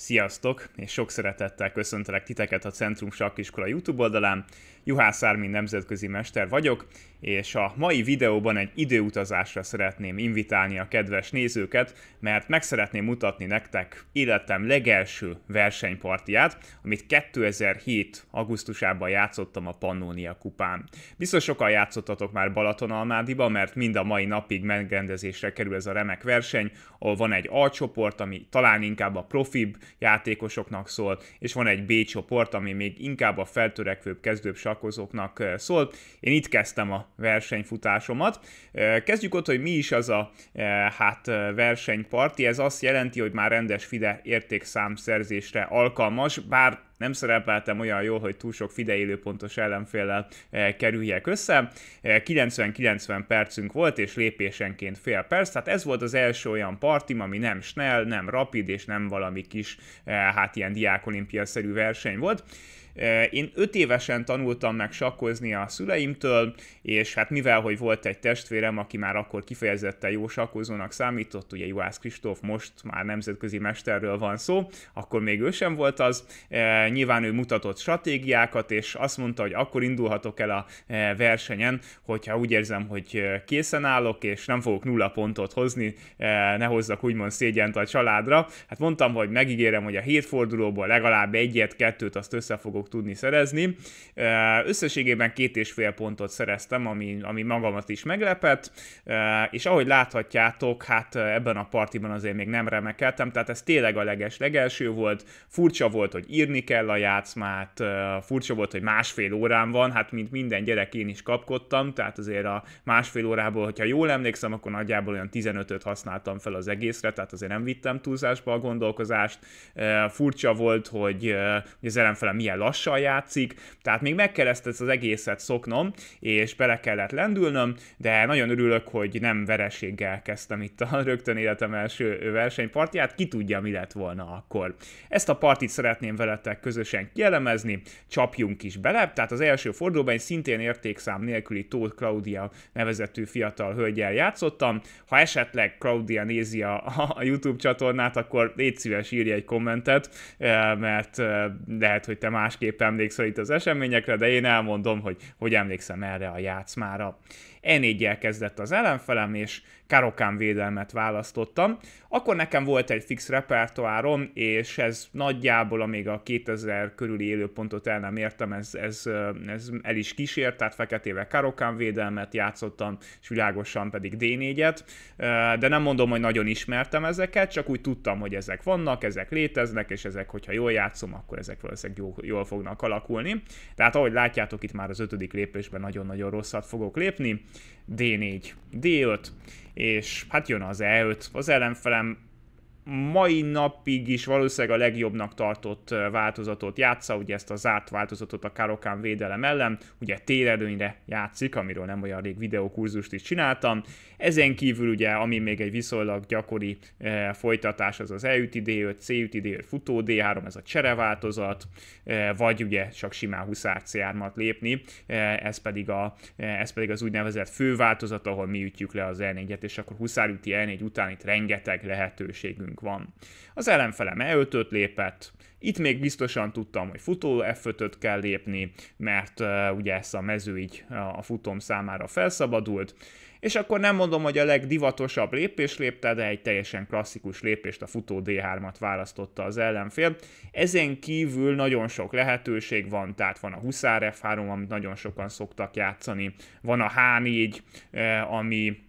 Sziasztok, és sok szeretettel köszöntelek titeket a Centrum Sakkiskola YouTube oldalán. Juhász Ármin nemzetközi mester vagyok, és a mai videóban egy időutazásra szeretném invitálni a kedves nézőket, mert meg szeretném mutatni nektek életem legelső versenypartiát, amit 2007. augusztusában játszottam a Pannonia kupán. Biztos sokan játszottatok már Balatonalmádiba, mert mind a mai napig megrendezésre kerül ez a remek verseny, ahol van egy A csoport, ami talán inkább a profib játékosoknak szól, és van egy B csoport, ami még inkább a feltörekvőbb, kezdőbb sakkozóknak szól. Én itt kezdtem a versenyfutásomat. Kezdjük ott, hogy mi is az a hát versenyparti. Ez azt jelenti, hogy már rendes FIDE értékszámszerzésre alkalmas, bár nem szerepeltem olyan jól, hogy túl sok FIDE élőpontos ellenféllel e, kerüljek össze. 90-90 e, percünk volt, és lépésenként fél perc, tehát ez volt az első olyan partim, ami nem snell, nem rapid, és nem valami kis, e, hát ilyen diákolimpia-szerű verseny volt. Én öt évesen tanultam meg sakkozni a szüleimtől, és hát mivel, hogy volt egy testvérem, aki már akkor kifejezetten jó sakkozónak számított, ugye Juhász Kristóf most már nemzetközi mesterről van szó, akkor még ő sem volt az. Nyilván ő mutatott stratégiákat, és azt mondta, hogy akkor indulhatok el a versenyen, hogyha úgy érzem, hogy készen állok, és nem fogok nulla pontot hozni, ne hozzak úgymond szégyent a családra. Hát mondtam, hogy megígérem, hogy a hét fordulóból legalább egyet, kettőt azt össze fogok tudni szerezni. Összességében két és fél pontot szereztem, ami, ami magamat is meglepett, és ahogy láthatjátok, hát ebben a partiban azért még nem remekeltem, tehát ez tényleg a leges legelső volt. Furcsa volt, hogy írni kell a játszmát, furcsa volt, hogy másfél órán van, hát mint minden gyerek én is kapkodtam, tehát azért a másfél órából, hogyha jól emlékszem, akkor nagyjából olyan 15-öt használtam fel az egészre, tehát azért nem vittem túlzásba a gondolkozást. Furcsa volt, hogy, az ellenfele milyen lassan játszik, tehát még meg kellett ezt az egészet szoknom, és bele kellett lendülnöm, de nagyon örülök, hogy nem vereséggel kezdtem itt a rögtön életem első versenypartját, ki tudja, mi lett volna akkor. Ezt a partit szeretném veletek közösen kielemezni, csapjunk is bele, tehát az első fordulóban egy szintén értékszám nélküli Tóth Claudia nevezetű fiatal hölgyel játszottam. Ha esetleg Claudia nézi a, a YouTube csatornát, akkor légy szíves írj egy kommentet, eh, mert eh, lehet, hogy te másképp másképp emlékszel itt az eseményekre, de én elmondom, hogy hogy emlékszem erre a játszmára. E4-jel kezdett az ellenfelem, és Karokán védelmet választottam. Akkor nekem volt egy fix repertoárom, és ez nagyjából, amíg a 2000 körüli élőpontot el nem értem, ez, ez, ez el is kísért, tehát feketével Karokán védelmet játszottam, és világosan pedig D4-et, de nem mondom, hogy nagyon ismertem ezeket, csak úgy tudtam, hogy ezek vannak, ezek léteznek, és ezek, hogyha jól játszom, akkor ezek valószínűleg jól, jól fognak alakulni. Tehát ahogy látjátok, itt már az ötödik lépésben nagyon-nagyon rosszat fogok lépni. D4, D5, és hát jön az E5, az ellenfelem mai napig is valószínűleg a legjobbnak tartott változatot játsza, ugye ezt a zárt változatot a Karokán védelem ellen, ugye térerőnyre játszik, amiről nem olyan rég videókurzust is csináltam. Ezen kívül ugye, ami még egy viszonylag gyakori e, folytatás, az az E üti D5, C üti D5, futó D3, ez a csere változat, e, vagy ugye csak simán huszár C3-at lépni, e, ez pedig, a, ez pedig az úgynevezett fő változat, ahol mi ütjük le az E4-et, és akkor huszár üti E4 után itt rengeteg lehetőségünk előttünk van. Az ellenfelem E5-öt lépett, itt még biztosan tudtam, hogy futó F5-öt kell lépni, mert uh, ugye ez a mező így a futom számára felszabadult, és akkor nem mondom, hogy a legdivatosabb lépés lépte, de egy teljesen klasszikus lépést, a futó D3-at választotta az ellenfél. Ezen kívül nagyon sok lehetőség van, tehát van a huszár F3, amit nagyon sokan szoktak játszani, van a H4, ami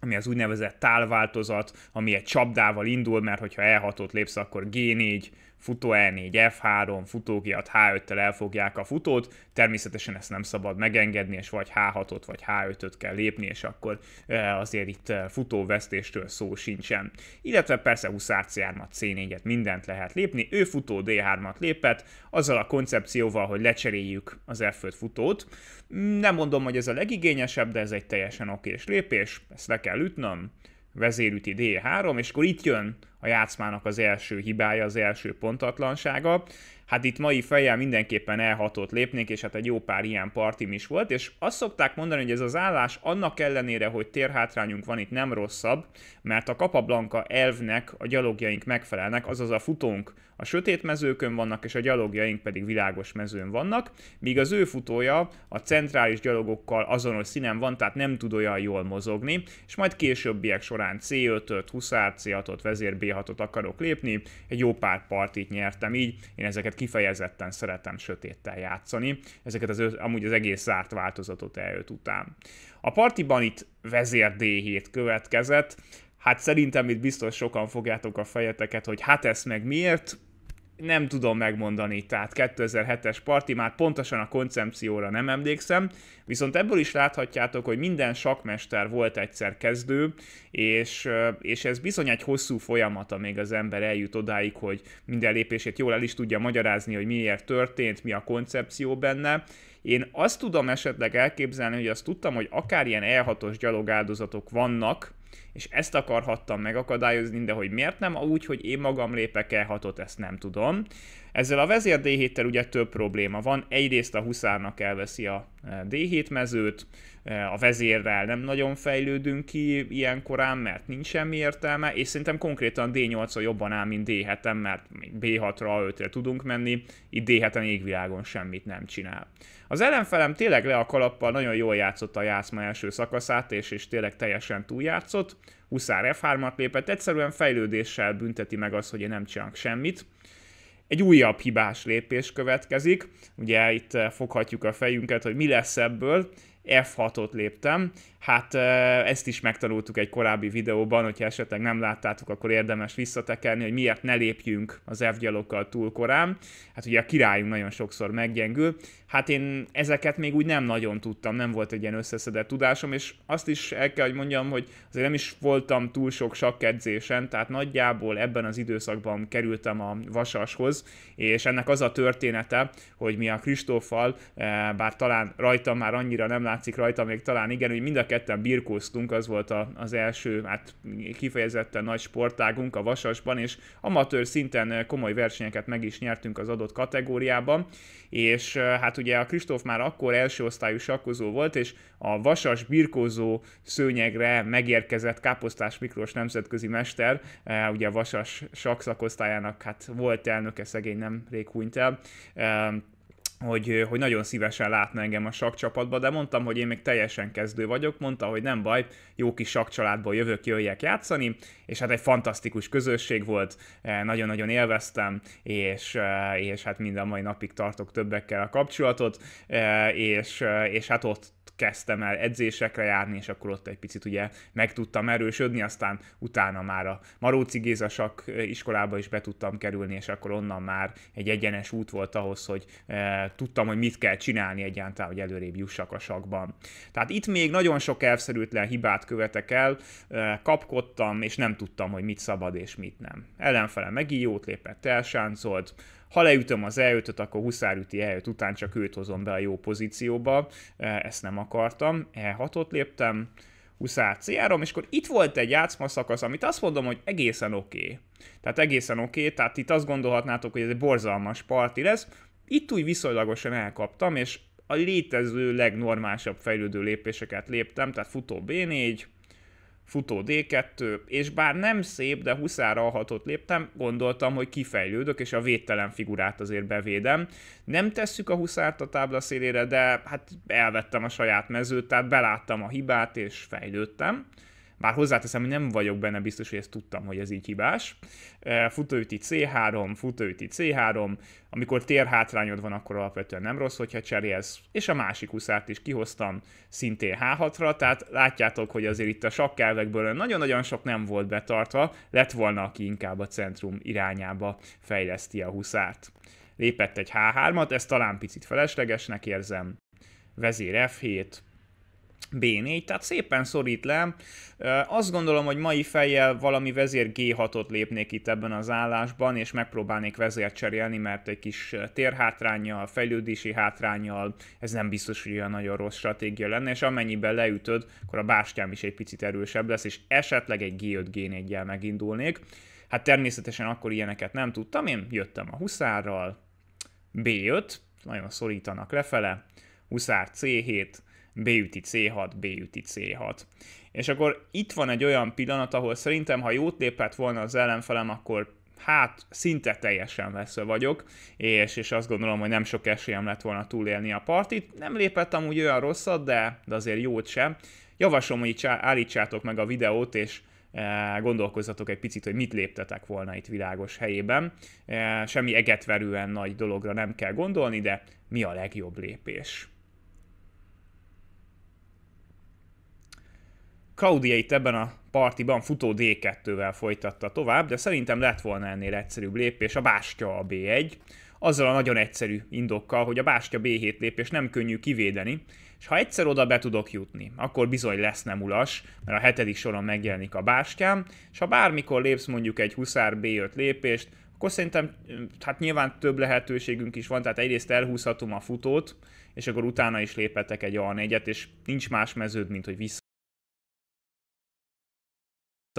ami az úgynevezett tálváltozat, ami egy csapdával indul, mert hogyha E6-ot lépsz, akkor G4, futó E4, F3, futókiat H5-tel elfogják a futót, természetesen ezt nem szabad megengedni, és vagy H6-ot, vagy H5-öt kell lépni, és akkor azért itt futóvesztéstől szó sincsen. Illetve persze huszár C3-at, C4-et, mindent lehet lépni, ő futó D3-at lépett, azzal a koncepcióval, hogy lecseréljük az F5 futót. Nem mondom, hogy ez a legigényesebb, de ez egy teljesen okés lépés, ezt le kell ütnöm, vezérüti D3, és akkor itt jön a játszmának az első hibája, az első pontatlansága. Hát itt mai fejjel mindenképpen elhatott lépnék, és hát egy jó pár ilyen partim is volt, és azt szokták mondani, hogy ez az állás annak ellenére, hogy térhátrányunk van itt nem rosszabb, mert a Kapablanka elvnek a gyalogjaink megfelelnek, azaz a futónk a sötét mezőkön vannak, és a gyalogjaink pedig világos mezőn vannak, míg az ő futója a centrális gyalogokkal azonos színen van, tehát nem tud olyan jól mozogni, és majd későbbiek során C5-öt, Huszár C6-ot, Vezér B6-ot akarok lépni, egy jó pár partit nyertem így, én ezeket kifejezetten szeretem sötéttel játszani, ezeket az, amúgy az egész zárt változatot eljött után. A partiban itt Vezér D7 következett, Hát szerintem itt biztos sokan fogjátok a fejeteket, hogy hát ezt meg miért, nem tudom megmondani, tehát 2007-es parti, már pontosan a koncepcióra nem emlékszem, viszont ebből is láthatjátok, hogy minden sakmester volt egyszer kezdő, és, és ez bizony egy hosszú folyamata, még az ember eljut odáig, hogy minden lépését jól el is tudja magyarázni, hogy miért történt, mi a koncepció benne, én azt tudom esetleg elképzelni, hogy azt tudtam, hogy akár ilyen E6-os gyalogáldozatok vannak, és ezt akarhattam megakadályozni, de hogy miért nem úgy, hogy én magam lépek el hatot, ezt nem tudom. Ezzel a vezér D7-tel ugye több probléma van. Egyrészt a huszárnak elveszi a e, D7 mezőt, e, a vezérrel nem nagyon fejlődünk ki ilyen korán, mert nincs semmi értelme, és szerintem konkrétan D8-on jobban áll, mint D7-en, mert B6-ra, 5-re tudunk menni, itt D7-en égvilágon semmit nem csinál. Az ellenfelem tényleg le a kalappal nagyon jól játszott a játszma első szakaszát, és, és tényleg teljesen túljátszott. Huszár F3-at lépett, egyszerűen fejlődéssel bünteti meg azt, hogy én nem csinálok semmit. Egy újabb hibás lépés következik, ugye itt eh, foghatjuk a fejünket, hogy mi lesz ebből, F6-ot léptem. Hát ezt is megtanultuk egy korábbi videóban, hogyha esetleg nem láttátok, akkor érdemes visszatekerni, hogy miért ne lépjünk az F túl korán. Hát ugye a királyunk nagyon sokszor meggyengül. Hát én ezeket még úgy nem nagyon tudtam, nem volt egy ilyen összeszedett tudásom, és azt is el kell, hogy mondjam, hogy azért nem is voltam túl sok sakkedzésen, tehát nagyjából ebben az időszakban kerültem a Vasashoz, és ennek az a története, hogy mi a Kristóffal, bár talán rajtam már annyira nem lát látszik rajta, még talán igen, hogy mind a ketten birkóztunk, az volt a, az első, hát kifejezetten nagy sportágunk a Vasasban, és amatőr szinten komoly versenyeket meg is nyertünk az adott kategóriában, és hát ugye a Kristóf már akkor első osztályú sakkozó volt, és a Vasas birkózó szőnyegre megérkezett Káposztás Miklós nemzetközi mester, ugye a Vasas sakszakosztályának hát volt elnöke, szegény nem rég hunyt el, hogy, hogy nagyon szívesen látna engem a sakcsapatba, de mondtam, hogy én még teljesen kezdő vagyok, mondta, hogy nem baj, jó kis sakcsaládból jövök, jöjjek játszani, és hát egy fantasztikus közösség volt, eh, nagyon-nagyon élveztem, és, eh, és hát minden mai napig tartok többekkel a kapcsolatot, eh, és, és hát ott kezdtem el edzésekre járni, és akkor ott egy picit ugye meg tudtam erősödni, aztán utána már a Maróci Géza sak iskolába is be tudtam kerülni, és akkor onnan már egy egyenes út volt ahhoz, hogy e, tudtam, hogy mit kell csinálni egyáltalán, hogy előrébb jussak a sakban. Tehát itt még nagyon sok elszerűtlen hibát követek el, e, kapkodtam, és nem tudtam, hogy mit szabad és mit nem. Ellenfele megint jót lépett, elsáncolt, ha leütöm az e akkor Huszár üti e után csak őt hozom be a jó pozícióba, e, ezt nem akartam, E6-ot léptem, Huszár C3, és akkor itt volt egy játszma szakasz, amit azt mondom, hogy egészen oké. Okay. Tehát egészen oké, okay, tehát itt azt gondolhatnátok, hogy ez egy borzalmas parti lesz. Itt úgy viszonylagosan elkaptam, és a létező legnormálisabb fejlődő lépéseket léptem, tehát futó B4, futó D2, és bár nem szép, de huszára a hatot léptem, gondoltam, hogy kifejlődök, és a védtelen figurát azért bevédem. Nem tesszük a huszárt a tábla szélére, de hát elvettem a saját mezőt, tehát beláttam a hibát, és fejlődtem. Bár hozzáteszem, hogy nem vagyok benne biztos, hogy ezt tudtam, hogy ez így hibás. Futóüti C3, futóüti C3, amikor térhátrányod van, akkor alapvetően nem rossz, hogyha cserélsz, és a másik huszárt is kihoztam szintén H6-ra, tehát látjátok, hogy azért itt a sakkelvekből nagyon-nagyon sok nem volt betartva, lett volna, aki inkább a centrum irányába fejleszti a huszárt. Lépett egy H3-at, ezt talán picit feleslegesnek érzem, vezér F7, B4, tehát szépen szorít le. Azt gondolom, hogy mai fejjel valami vezér G6-ot lépnék itt ebben az állásban, és megpróbálnék vezért cserélni, mert egy kis térhátrányjal, fejlődési hátrányjal ez nem biztos, hogy olyan nagyon rossz stratégia lenne, és amennyiben leütöd, akkor a bástyám is egy picit erősebb lesz, és esetleg egy G5, G4-jel megindulnék. Hát természetesen akkor ilyeneket nem tudtam, én jöttem a huszárral, B5, nagyon szorítanak lefele, huszár C7, B üti C6, B üti C6. És akkor itt van egy olyan pillanat, ahol szerintem, ha jót lépett volna az ellenfelem, akkor hát szinte teljesen vesző vagyok, és, és azt gondolom, hogy nem sok esélyem lett volna túlélni a partit. Nem lépett amúgy olyan rosszat, de, de azért jót sem. Javaslom, hogy állítsátok meg a videót, és e, gondolkozzatok egy picit, hogy mit léptetek volna itt világos helyében. E, semmi egetverően nagy dologra nem kell gondolni, de mi a legjobb lépés? Claudia itt ebben a partiban futó D2-vel folytatta tovább, de szerintem lett volna ennél egyszerűbb lépés, a bástya a B1, azzal a nagyon egyszerű indokkal, hogy a bástya B7 lépés nem könnyű kivédeni, és ha egyszer oda be tudok jutni, akkor bizony lesz nem ulas, mert a hetedik soron megjelenik a bástyám, és ha bármikor lépsz mondjuk egy huszár B5 lépést, akkor szerintem hát nyilván több lehetőségünk is van, tehát egyrészt elhúzhatom a futót, és akkor utána is léphetek egy A4-et, és nincs más meződ, mint hogy vissza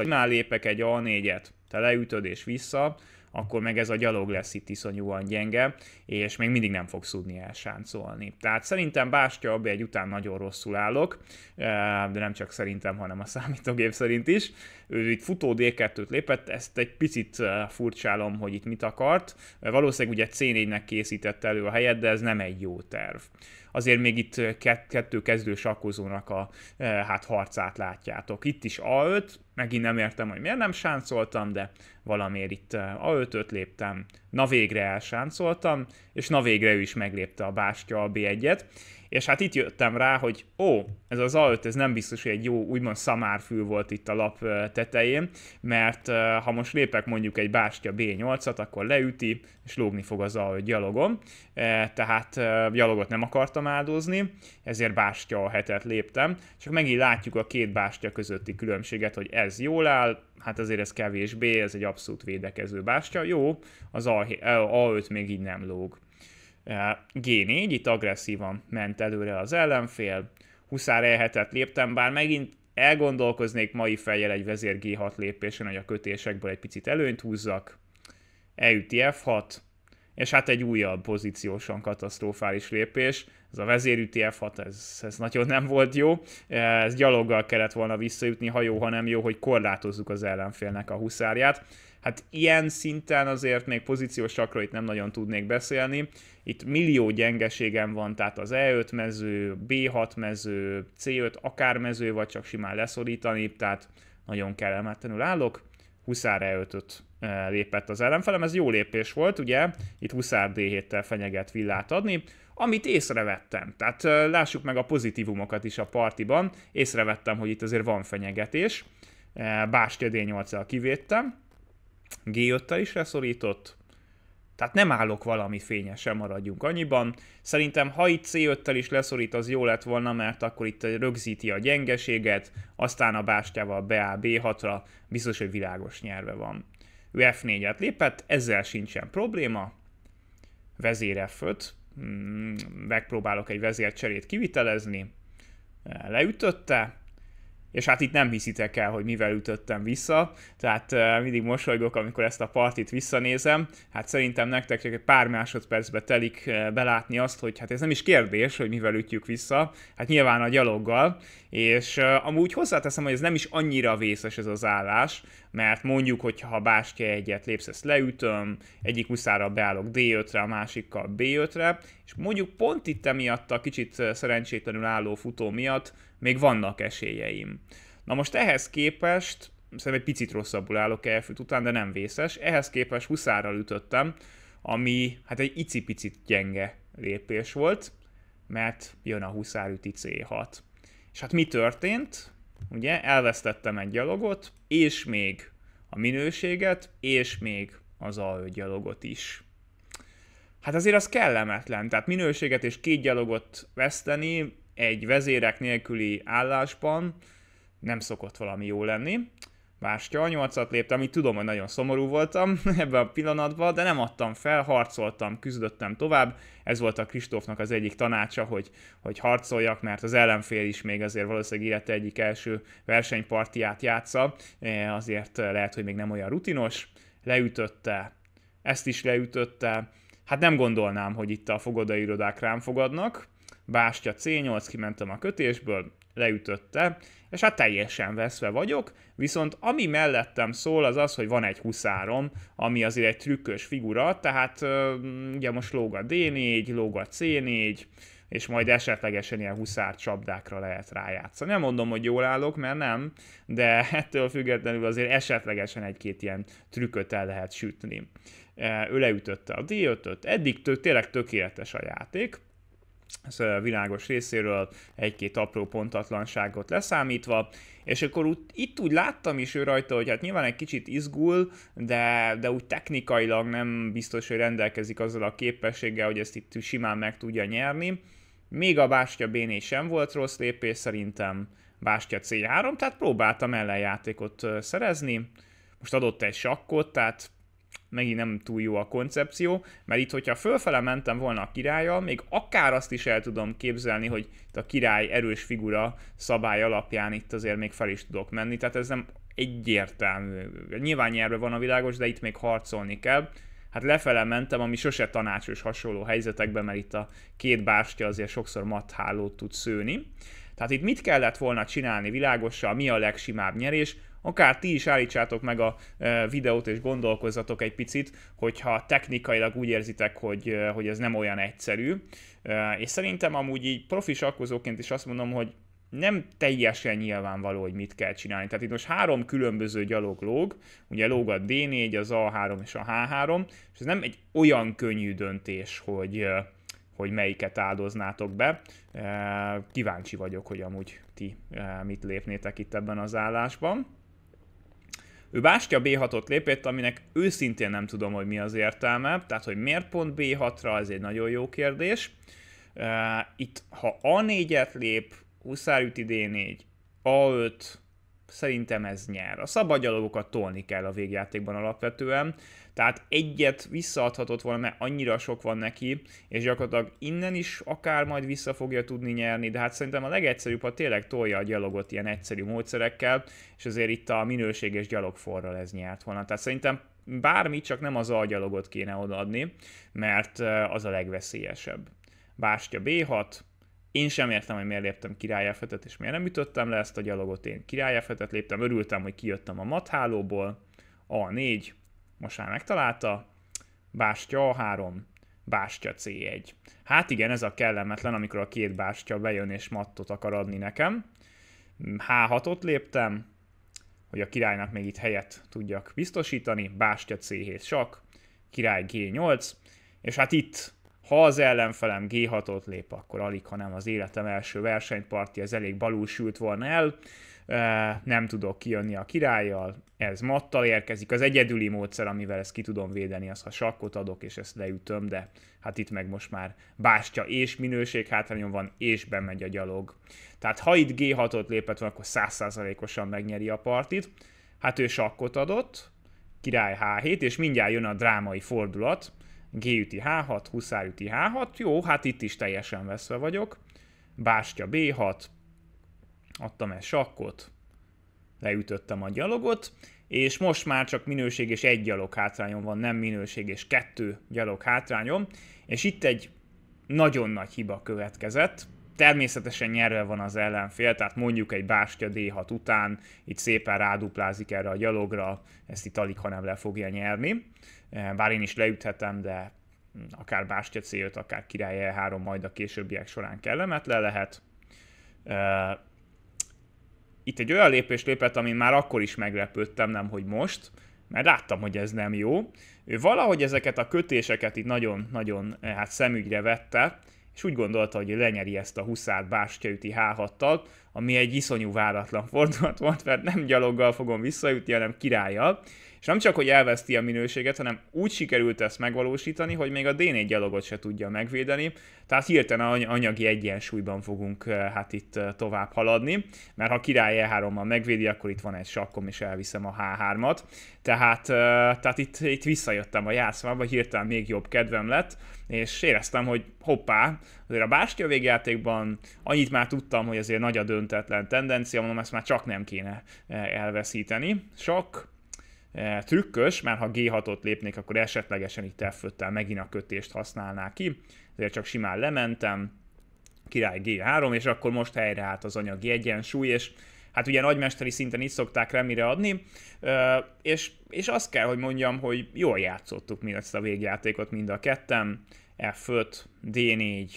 ha lépek egy A4-et, te leütöd és vissza, akkor meg ez a gyalog lesz itt iszonyúan gyenge, és még mindig nem fogsz tudni elsáncolni. Tehát szerintem Bástya egy után nagyon rosszul állok, de nem csak szerintem, hanem a számítógép szerint is. Ő itt futó D2-t lépett, ezt egy picit furcsálom, hogy itt mit akart. Valószínűleg ugye C4-nek készített elő a helyet, de ez nem egy jó terv azért még itt kettő kezdő sakkozónak a hát harcát látjátok. Itt is A5, megint nem értem, hogy miért nem sáncoltam, de valamiért itt A5-öt léptem, na végre elsáncoltam, és na végre ő is meglépte a bástya a B1-et, és hát itt jöttem rá, hogy ó, ez az A5, ez nem biztos, hogy egy jó, úgymond szamárfül volt itt a lap tetején, mert ha most lépek mondjuk egy bástya B8-at, akkor leüti, és lógni fog az A5 gyalogon, tehát gyalogot nem akartam áldozni, ezért bástya a hetet léptem, csak megint látjuk a két bástya közötti különbséget, hogy ez jól áll, hát azért ez kevésbé, ez egy abszolút védekező bástya, jó, az A, A5 még így nem lóg. G4, itt agresszívan ment előre az ellenfél, huszár elhetet léptem, bár megint elgondolkoznék mai fejjel egy vezér G6 lépésen, hogy a kötésekből egy picit előnyt húzzak, elüti F6, és hát egy újabb pozíciósan katasztrofális lépés, ez a vezérüti F6, ez, ez nagyon nem volt jó, ez gyaloggal kellett volna visszajutni, ha jó, ha nem jó, hogy korlátozzuk az ellenfélnek a huszárját. Hát ilyen szinten azért még pozíciós sakra itt nem nagyon tudnék beszélni. Itt millió gyengeségem van, tehát az E5 mező, B6 mező, C5 akár mező, vagy csak simán leszorítani, tehát nagyon kellemetlenül állok. Huszár E5-öt eh, lépett az ellenfelem, ez jó lépés volt, ugye, itt Huszár D7-tel fenyeget villát adni, amit észrevettem. Tehát eh, lássuk meg a pozitívumokat is a partiban, észrevettem, hogy itt azért van fenyegetés, eh, Bástya D8-al kivédtem, G5-tel is leszorított, tehát nem állok valami fényesen, maradjunk annyiban. Szerintem, ha itt C5-tel is leszorít, az jó lett volna, mert akkor itt rögzíti a gyengeséget, aztán a bástyával beáll B6-ra, biztos, hogy világos nyerve van. Ő F4-et lépett, ezzel sincsen probléma. Vezér F5, hmm, megpróbálok egy vezércserét kivitelezni, leütötte, és hát itt nem hiszitek el, hogy mivel ütöttem vissza, tehát uh, mindig mosolygok, amikor ezt a partit visszanézem. Hát szerintem nektek csak egy pár másodpercbe telik belátni azt, hogy hát ez nem is kérdés, hogy mivel ütjük vissza, hát nyilván a gyaloggal, és amúgy hozzáteszem, hogy ez nem is annyira vészes ez az állás, mert mondjuk, hogy ha bástya egyet lépsz, ezt leütöm, egyik huszára beállok D5-re, a másikkal B5-re, és mondjuk pont itt emiatt a kicsit szerencsétlenül álló futó miatt még vannak esélyeim. Na most ehhez képest, szerintem egy picit rosszabbul állok elfűt után, de nem vészes, ehhez képest huszárral ütöttem, ami hát egy icipicit gyenge lépés volt, mert jön a huszár üti C6. És hát mi történt? Ugye elvesztettem egy gyalogot, és még a minőséget, és még az a gyalogot is. Hát azért az kellemetlen, tehát minőséget és két gyalogot veszteni egy vezérek nélküli állásban nem szokott valami jó lenni. Bástya 8-at léptem, amit tudom, hogy nagyon szomorú voltam ebben a pillanatban, de nem adtam fel, harcoltam, küzdöttem tovább. Ez volt a Kristófnak az egyik tanácsa, hogy, hogy harcoljak, mert az ellenfél is még azért valószínűleg élete egyik első versenypartiát játsza, e, azért lehet, hogy még nem olyan rutinos. Leütötte, ezt is leütötte. Hát nem gondolnám, hogy itt a fogadai irodák rám fogadnak. Bástya C8, kimentem a kötésből, leütötte, és hát teljesen veszve vagyok, viszont ami mellettem szól, az az, hogy van egy huszárom, ami azért egy trükkös figura, tehát ugye most lóg a D4, lóg a C4, és majd esetlegesen ilyen huszár csapdákra lehet rájátszani. Nem mondom, hogy jól állok, mert nem, de ettől függetlenül azért esetlegesen egy-két ilyen trükköt el lehet sütni. Ő leütötte a D5-öt, eddig tényleg tökéletes a játék, világos részéről egy-két apró pontatlanságot leszámítva, és akkor úgy, itt úgy láttam is ő rajta, hogy hát nyilván egy kicsit izgul, de, de úgy technikailag nem biztos, hogy rendelkezik azzal a képességgel, hogy ezt itt simán meg tudja nyerni. Még a Bástya b sem volt rossz lépés, szerintem Bástya C3, tehát próbáltam ellenjátékot szerezni. Most adott egy sakkot, tehát megint nem túl jó a koncepció, mert itt, hogyha fölfele mentem volna a királya, még akár azt is el tudom képzelni, hogy itt a király erős figura szabály alapján itt azért még fel is tudok menni, tehát ez nem egyértelmű. Nyilván nyerve van a világos, de itt még harcolni kell. Hát lefele mentem, ami sose tanácsos hasonló helyzetekben, mert itt a két bástya azért sokszor mathálót tud szőni. Tehát itt mit kellett volna csinálni világossal, mi a legsimább nyerés? Akár ti is állítsátok meg a e, videót és gondolkozzatok egy picit, hogyha technikailag úgy érzitek, hogy, e, hogy ez nem olyan egyszerű. E, és szerintem amúgy így profi sakkozóként is azt mondom, hogy nem teljesen nyilvánvaló, hogy mit kell csinálni. Tehát itt most három különböző gyalog lóg, ugye lóg a D4, az A3 és a H3, és ez nem egy olyan könnyű döntés, hogy, hogy melyiket áldoznátok be. Kíváncsi vagyok, hogy amúgy ti mit lépnétek itt ebben az állásban. Ő Bástya B6-ot lépett, aminek őszintén nem tudom, hogy mi az értelme, tehát hogy miért pont B6-ra, ez egy nagyon jó kérdés. Itt, ha A4-et lép, Huszár üti D4, A5, szerintem ez nyer. A szabadgyalogokat tolni kell a végjátékban alapvetően, tehát egyet visszaadhatott volna, mert annyira sok van neki, és gyakorlatilag innen is akár majd vissza fogja tudni nyerni, de hát szerintem a legegyszerűbb, ha tényleg tolja a gyalogot ilyen egyszerű módszerekkel, és azért itt a minőséges gyalogforral ez nyert volna. Tehát szerintem bármi, csak nem az algyalogot kéne odaadni, mert az a legveszélyesebb. Bástya B6, én sem értem, hogy miért léptem király f és miért nem ütöttem le ezt a gyalogot, én király f léptem, örültem, hogy kijöttem a mathálóból, A4, most már megtalálta, bástya A3, bástya C1. Hát igen, ez a kellemetlen, amikor a két bástya bejön és mattot akar adni nekem. H6-ot léptem, hogy a királynak még itt helyet tudjak biztosítani, bástya C7 sak, király G8, és hát itt ha az ellenfelem G6-ot lép, akkor alig, hanem az életem első versenyparti, ez elég balul sült volna el, nem tudok kijönni a királlyal, ez mattal érkezik. Az egyedüli módszer, amivel ezt ki tudom védeni, az ha sakkot adok, és ezt leütöm, de hát itt meg most már bástya és minőség hátrányon van, és bemegy a gyalog. Tehát ha itt G6-ot lépett van, akkor 100%-osan megnyeri a partit. Hát ő sakkot adott, király H7, és mindjárt jön a drámai fordulat, G üti H6, huszár üti H6, jó, hát itt is teljesen veszve vagyok. Bástya B6, adtam egy sakkot, leütöttem a gyalogot, és most már csak minőség és egy gyalog hátrányom van, nem minőség és kettő gyalog hátrányom, és itt egy nagyon nagy hiba következett, természetesen nyerve van az ellenfél, tehát mondjuk egy bástya D6 után itt szépen ráduplázik erre a gyalogra, ezt itt alig, hanem le fogja nyerni. Bár én is leüthetem, de akár bástya C5, akár király E3 majd a későbbiek során kellemetlen lehet itt egy olyan lépés lépett, amin már akkor is meglepődtem, nem hogy most, mert láttam, hogy ez nem jó. Ő valahogy ezeket a kötéseket itt nagyon-nagyon eh, hát szemügyre vette, és úgy gondolta, hogy lenyeri ezt a huszát bástyaüti H6-tal, ami egy iszonyú váratlan fordulat volt, mert nem gyaloggal fogom visszajutni, hanem királlyal, és nem csak, hogy elveszti a minőséget, hanem úgy sikerült ezt megvalósítani, hogy még a D4 gyalogot se tudja megvédeni, tehát hirtelen anyagi egyensúlyban fogunk hát itt tovább haladni, mert ha király E3-mal megvédi, akkor itt van egy sakkom, és elviszem a H3-at, tehát, tehát itt, itt visszajöttem a játszmába, hirtelen még jobb kedvem lett, és éreztem, hogy hoppá, azért a bástya végjátékban annyit már tudtam, hogy azért nagy a döntetlen tendencia, mondom, ezt már csak nem kéne elveszíteni. Sok trükkös, mert ha G6-ot lépnék, akkor esetlegesen itt f megint a kötést használná ki, ezért csak simán lementem, király G3, és akkor most helyreállt az anyagi egyensúly, és hát ugye nagymesteri szinten is szokták remire adni, és, és azt kell, hogy mondjam, hogy jól játszottuk mi ezt a végjátékot mind a ketten, F5, D4,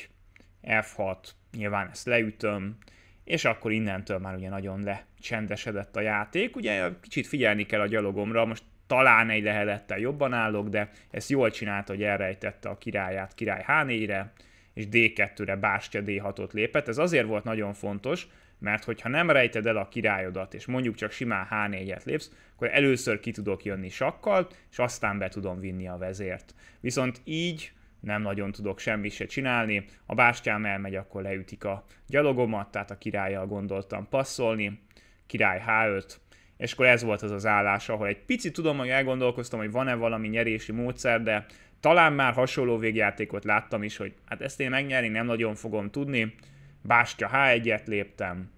F6, nyilván ezt leütöm, és akkor innentől már ugye nagyon lecsendesedett a játék. Ugye kicsit figyelni kell a gyalogomra, most talán egy lehelettel jobban állok, de ezt jól csinálta, hogy elrejtette a királyát király H4-re, és D2-re bástya D6-ot lépett. Ez azért volt nagyon fontos, mert hogyha nem rejted el a királyodat, és mondjuk csak simán H4-et lépsz, akkor először ki tudok jönni sakkal, és aztán be tudom vinni a vezért. Viszont így nem nagyon tudok semmit se csinálni, a bástyám elmegy, akkor leütik a gyalogomat, tehát a királlyal gondoltam passzolni, király H5, és akkor ez volt az az állás, ahol egy picit tudom, hogy elgondolkoztam, hogy van-e valami nyerési módszer, de talán már hasonló végjátékot láttam is, hogy hát ezt én megnyerni nem nagyon fogom tudni, Bástya H1-et léptem,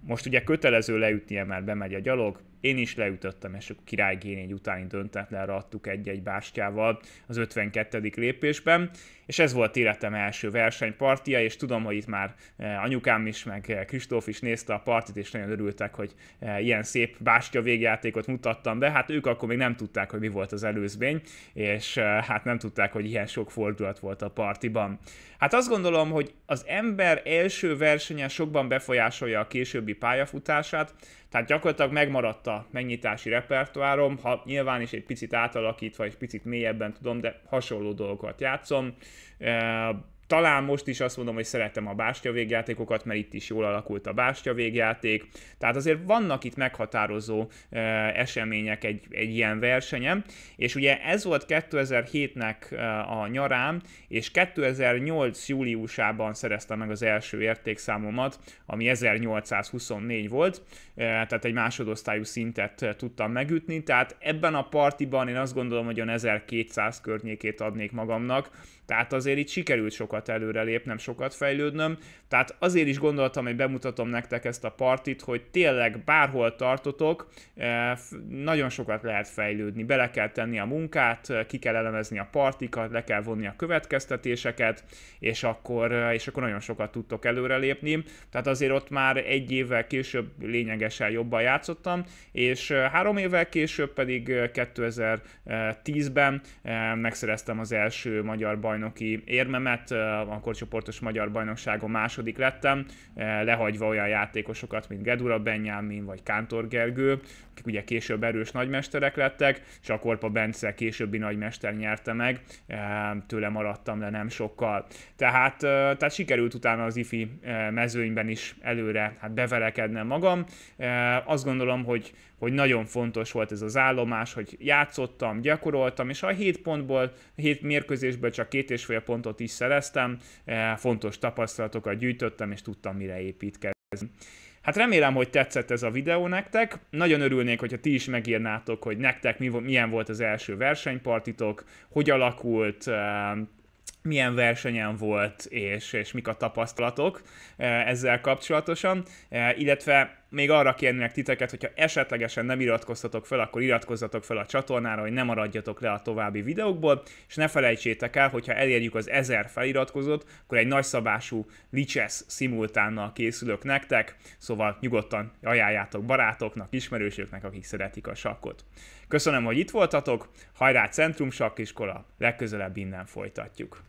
most ugye kötelező leütnie, mert bemegy a gyalog, én is leütöttem, és a király G4 utáni döntetlenre adtuk egy-egy bástyával az 52. lépésben, és ez volt életem első versenypartia, és tudom, hogy itt már eh, anyukám is, meg eh, Kristóf is nézte a partit, és nagyon örültek, hogy eh, ilyen szép bástya végjátékot mutattam be. Hát ők akkor még nem tudták, hogy mi volt az előzmény, és hát nem tudták, hogy ilyen sok fordulat volt a partiban. Hát azt gondolom, hogy az ember első versenye sokban befolyásolja a későbbi pályafutását, tehát gyakorlatilag megmaradt a megnyitási repertoárom, ha nyilván is egy picit átalakítva és picit mélyebben tudom, de hasonló dolgokat játszom. Talán most is azt mondom, hogy szeretem a bástya végjátékokat, mert itt is jól alakult a bástya végjáték. Tehát azért vannak itt meghatározó e, események egy, egy ilyen versenyem, és ugye ez volt 2007-nek a nyarán, és 2008 júliusában szereztem meg az első értékszámomat, ami 1824 volt, tehát egy másodosztályú szintet tudtam megütni, tehát ebben a partiban én azt gondolom, hogy olyan 1200 környékét adnék magamnak, tehát azért itt sikerült sokat előrelépnem, sokat fejlődnöm, tehát azért is gondoltam, hogy bemutatom nektek ezt a partit, hogy tényleg bárhol tartotok, nagyon sokat lehet fejlődni, bele kell tenni a munkát, ki kell elemezni a partikat, le kell vonni a következtetéseket, és akkor, és akkor nagyon sokat tudtok előrelépni. Tehát azért ott már egy évvel később lényegesen jobban játszottam, és három évvel később pedig 2010-ben megszereztem az első magyar bajnoki érmemet, akkor csoportos magyar bajnokságon második lettem, lehagyva olyan játékosokat, mint Gedura Benyámin vagy Kántor Gergő, akik ugye később erős nagymesterek lettek, és a Korpa Bence későbbi nagymester nyerte meg, tőle maradtam le nem sokkal. Tehát, tehát sikerült utána az ifi mezőnyben is előre hát bevelekednem magam. Azt gondolom, hogy, hogy nagyon fontos volt ez az állomás, hogy játszottam, gyakoroltam, és a 7 pontból, 7 mérkőzésből csak két és fél pontot is szereztem, fontos tapasztalatokat gyűjtöttem, és tudtam mire építkezni. Hát remélem, hogy tetszett ez a videó nektek. Nagyon örülnék, hogyha ti is megírnátok, hogy nektek mi, milyen volt az első versenypartitok, hogy alakult, milyen versenyen volt, és, és mik a tapasztalatok ezzel kapcsolatosan, illetve még arra kérnének titeket, hogyha esetlegesen nem iratkoztatok fel, akkor iratkozzatok fel a csatornára, hogy ne maradjatok le a további videókból, és ne felejtsétek el, hogyha elérjük az 1000 feliratkozót, akkor egy nagyszabású Lichess szimultánnal készülök nektek, szóval nyugodtan ajánljátok barátoknak, ismerősöknek, akik szeretik a sakkot. Köszönöm, hogy itt voltatok, hajrá Centrum Sakkiskola, legközelebb innen folytatjuk.